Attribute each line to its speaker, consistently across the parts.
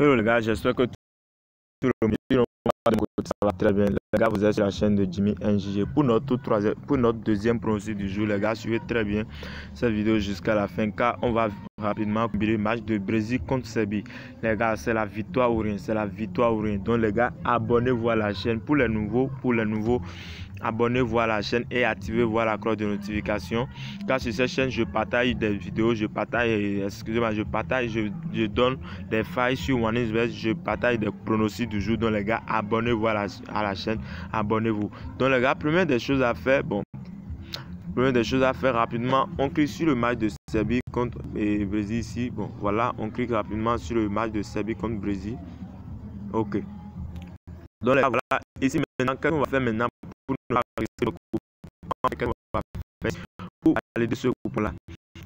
Speaker 1: Hello les gars, j'espère que tout le Les gars, vous êtes sur la chaîne de Jimmy NJG. Pour notre, deuxième pronostic du jour, les gars, suivez très bien cette vidéo jusqu'à la fin car on va rapidement combiner le match de Brésil contre Serbie. Les gars, c'est la victoire ou rien, c'est la victoire ou rien. Donc les gars, abonnez-vous à la chaîne pour les nouveaux, pour les nouveaux abonnez-vous à la chaîne et activez-vous la cloche de notification. Car sur cette chaîne, je partage des vidéos, je partage, excusez-moi, je partage, je, donne des failles sur OneXBet, je partage des pronostics du jour. Donc les gars, abonnez-vous à la, chaîne, abonnez-vous. Donc les gars, première des choses à faire, bon, première des choses à faire rapidement, on clique sur le match de Serbie contre et Brésil ici. Bon, voilà, on clique rapidement sur le match de Serbie contre Brésil. Ok. Donc les gars, voilà, ici maintenant, qu'est-ce qu'on va faire maintenant pour ne pas pour aller de ce coupon-là.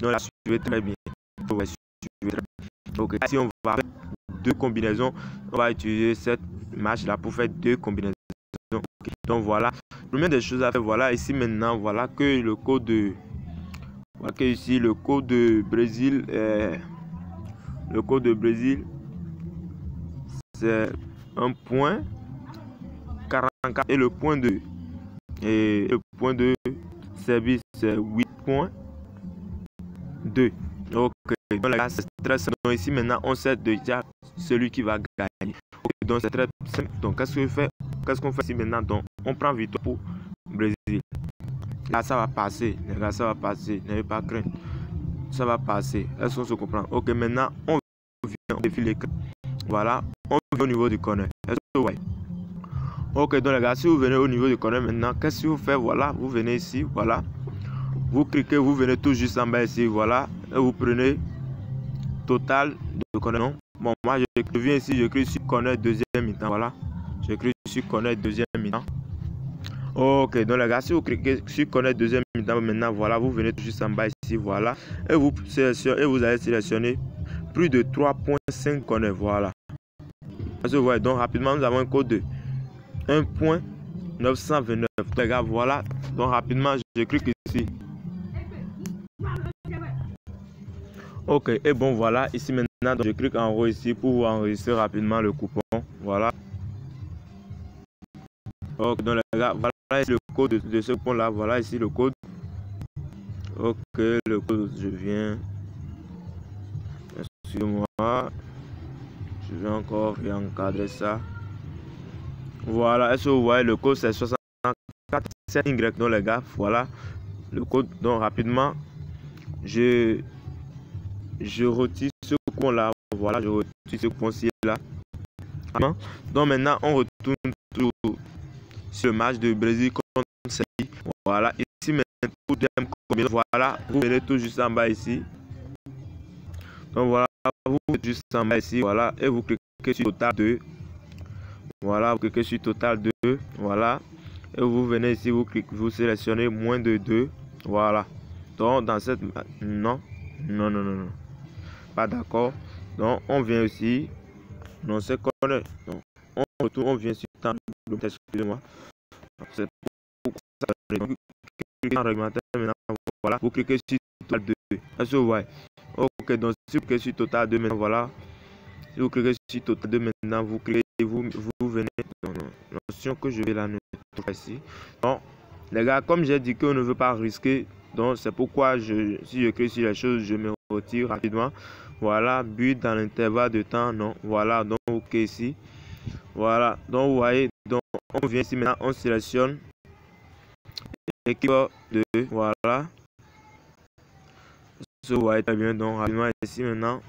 Speaker 1: Donc là, suivez très bien. Ok, si on va faire deux combinaisons, on va utiliser cette match-là pour faire deux combinaisons. Donc voilà, première des choses à faire, voilà ici maintenant, voilà que le code de voilà que ici le code de Brésil est le code de Brésil c'est un point 44 et le point de et le point de service, c'est 8.2. Ok, donc là, c'est très simple. Ici, maintenant, on sait déjà celui qui va gagner. donc c'est très simple. Donc, qu'est-ce qu'on fait Qu'est-ce qu'on fait ici maintenant Donc, on prend victoire pour Brésil? Là, ça va passer. Les gars, ça va passer. N'ayez pas crainte. Ça va passer. Est-ce qu'on se comprend? Ok, maintenant, on vient, on défile l'écran. Voilà, on vient au niveau du corner. Est-ce Ok, donc les gars, si vous venez au niveau du corner maintenant, qu'est-ce que vous faites? Voilà, vous venez ici, voilà. Vous cliquez, vous venez tout juste en bas ici, voilà. Et vous prenez total de corner. Bon, moi, je viens ici, je clique sur corner deuxième mi-temps, voilà. Je clique sur corner deuxième mi-temps. Ok, donc les gars, si vous cliquez sur connaître deuxième mi-temps, maintenant, voilà, vous venez tout juste en bas ici, voilà. Et vous sélectionnez, et vous allez sélectionner plus de 3.5 connaître, voilà. Donc rapidement, nous avons un code de 1.929. Les gars, voilà. Donc rapidement, je clique ici. Ok, et bon voilà, ici maintenant, je clique en haut ici pour enregistrer rapidement le coupon. Voilà. Ok, donc gars, voilà le code de, ce coupon là. Voilà ici le code. Ok, le code, je viens. Excusez-moi. Je vais encore réencadrer ça. Voilà, est-ce que vous voyez le code c'est 64 Y donc les gars, voilà le code. Donc rapidement, je je retire ce coupon là. Voilà, je retire ce coupon ci là. Donc maintenant, on retourne le match de Brésil contre Serbie. Voilà, ici maintenant, voilà, vous venez tout juste en bas ici. Donc voilà, vous juste en bas ici, voilà, et vous cliquez sur total de voilà, vous cliquez sur total 2. Voilà. Et vous venez ici, vous cliquez, vous sélectionnez moins de 2. Voilà. Donc, dans cette... Non. Non, non, non, non. Pas d'accord. Donc, on vient ici. Non, c'est correct. Donc, on retourne, on vient sur temps. Excusez-moi. C'est pour ça. Maintenant, voilà. Vous cliquez sur total 2. Est-ce que vous voyez? Ok, donc si vous cliquez sur total 2, maintenant, voilà. Si vous cliquez sur total 2, maintenant, vous cliquez vous, vous venez dans l'option que je vais la noter ici. Donc, les gars, comme j'ai dit qu'on ne veut pas risquer, donc c'est pourquoi je, si je clique sur les choses, je me retire rapidement. Voilà, but dans l'intervalle de temps, non. Voilà, donc OK ici. Voilà, donc vous voyez, donc on vient ici maintenant, on sélectionne équipe de voilà. Vous voyez très bien, donc rapidement ici maintenant,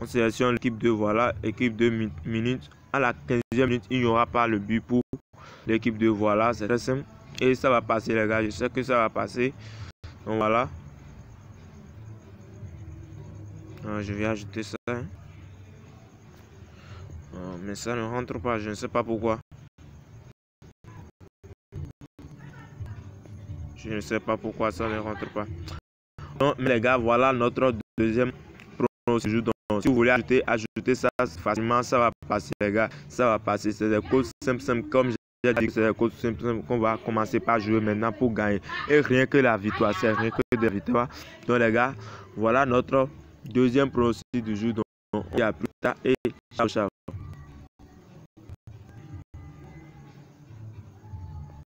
Speaker 1: on sélectionne l'équipe de voilà, équipe de minutes. À la 15e minute, il n'y aura pas le but pour l'équipe de voilà. C'est très simple. Et ça va passer, les gars. Je sais que ça va passer. Donc voilà. Ah, je vais ajouter ça. Hein. Mais ça ne rentre pas. Je ne sais pas pourquoi. Je ne sais pas pourquoi ça ne rentre pas. Donc, les gars, voilà notre deuxième pronostic si vous voulez ajouter, ajouter ça facilement, ça va passer, les gars. Ça va passer. C'est des codes simples, simples. Comme j'ai dit, c'est des codes simples, qu'on va commencer par jouer maintenant pour gagner. Et rien que la victoire, c'est rien que des victoires. Donc, les gars, voilà notre deuxième pronostic du jour. Donc, il y a plus tard. Et Ciao, ciao.